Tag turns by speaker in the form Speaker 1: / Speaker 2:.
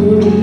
Speaker 1: amor.